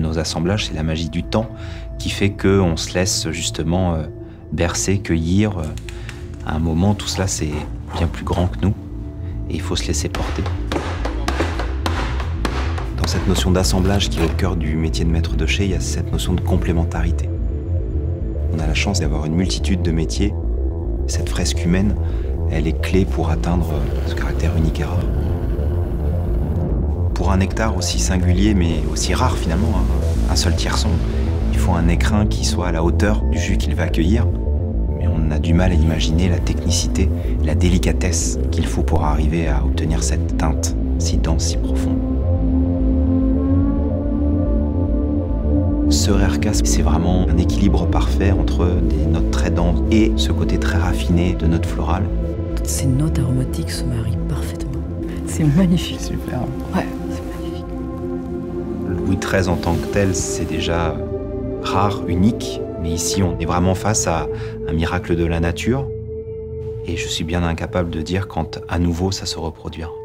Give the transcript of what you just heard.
nos assemblages, c'est la magie du temps qui fait qu'on se laisse justement euh, bercer, cueillir. Euh, à un moment, tout cela, c'est bien plus grand que nous et il faut se laisser porter. Dans cette notion d'assemblage qui est au cœur du métier de maître de chez, il y a cette notion de complémentarité. On a la chance d'avoir une multitude de métiers. Cette fresque humaine, elle est clé pour atteindre ce caractère unique et rare. Pour un nectar aussi singulier mais aussi rare finalement, un seul tierçon, il faut un écrin qui soit à la hauteur du jus qu'il va accueillir. Mais on a du mal à imaginer la technicité, la délicatesse qu'il faut pour arriver à obtenir cette teinte si dense, si profonde. Ce rare casque, c'est vraiment un équilibre parfait entre des notes très denses et ce côté très raffiné de notes florales. Toutes ces notes aromatiques se marient parfaitement. C'est magnifique. Super. Ouais, 2013 en tant que tel, c'est déjà rare, unique, mais ici on est vraiment face à un miracle de la nature. Et je suis bien incapable de dire quand à nouveau ça se reproduira.